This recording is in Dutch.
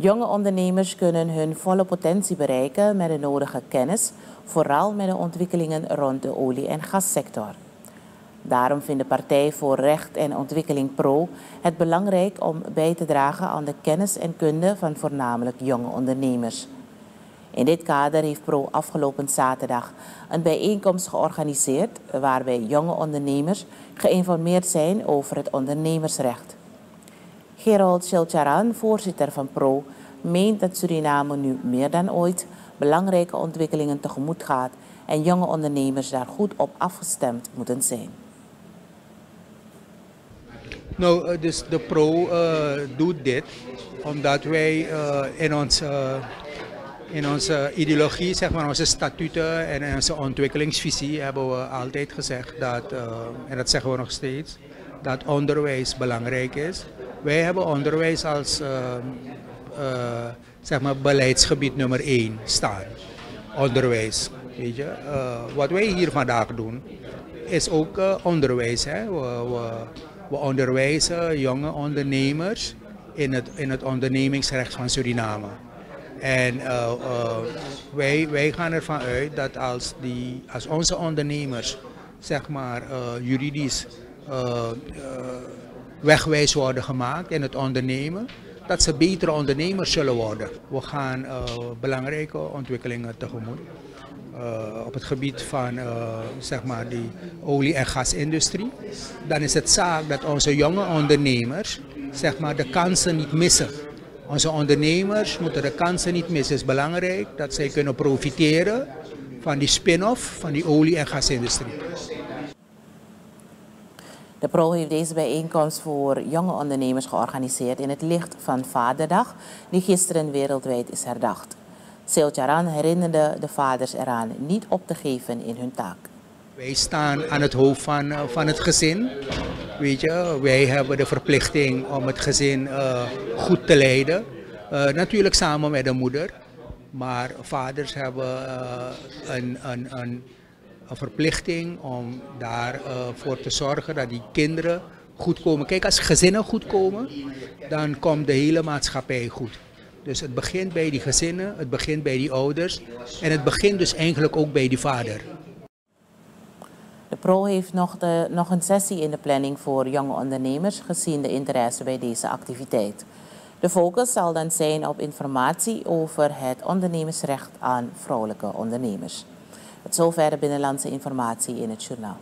Jonge ondernemers kunnen hun volle potentie bereiken met de nodige kennis, vooral met de ontwikkelingen rond de olie- en gassector. Daarom vindt de Partij voor Recht en Ontwikkeling Pro het belangrijk om bij te dragen aan de kennis en kunde van voornamelijk jonge ondernemers. In dit kader heeft Pro afgelopen zaterdag een bijeenkomst georganiseerd waarbij jonge ondernemers geïnformeerd zijn over het ondernemersrecht. Gerald Schilcharan, voorzitter van PRO, meent dat Suriname nu meer dan ooit belangrijke ontwikkelingen tegemoet gaat en jonge ondernemers daar goed op afgestemd moeten zijn. Nou, eh, dus de PRO uh, doet dit omdat wij uh, in onze in onze ideologie, zeg maar, onze statuten en onze ontwikkelingsvisie hebben we altijd gezegd dat, en dat zeggen we nog steeds, dat onderwijs belangrijk is. Wij hebben onderwijs als uh, uh, zeg maar beleidsgebied nummer 1 staan. Onderwijs. Weet je? wat wij hier vandaag doen is ook onderwijs. Hè? We, we, we onderwijzen jonge ondernemers in het, in het ondernemingsrecht van Suriname. En wij, wij gaan ervan uit dat als, die, als onze ondernemers zeg maar, juridisch wegwijs worden gemaakt in het ondernemen, dat ze betere ondernemers zullen worden. We gaan belangrijke ontwikkelingen tegemoet. op het gebied van zeg maar die olie- en gasindustrie. Dan is het zaak dat onze jonge ondernemers zeg maar, de kansen niet missen onze ondernemers moeten de kansen niet missen. Het is belangrijk dat zij kunnen profiteren van die spin-off van die olie- en gasindustrie. De PRO heeft deze bijeenkomst voor jonge ondernemers georganiseerd in het licht van Vaderdag, die gisteren wereldwijd is herdacht. Seeltjaran herinnerde de vaders eraan niet op te geven in hun taak. Wij staan aan het hoofd van, eh, van het gezin. Weet je, wij hebben de verplichting om het gezin uh, goed te leiden. Uh, natuurlijk samen met de moeder. Maar vaders hebben een, een, een, een, verplichting om daarvoor uh, te zorgen dat die kinderen goed komen. Kijk, als gezinnen goed komen, dan komt de hele maatschappij goed. Dus het begint bij die gezinnen, het begint bij die ouders en het begint dus eigenlijk ook bij die vader. De PRO heeft nog, de, nog een sessie in de planning voor jonge ondernemers gezien de interesse bij deze activiteit. De focus zal dan zijn op informatie over het ondernemersrecht aan vrouwelijke ondernemers. Het zover de binnenlandse informatie in het journaal.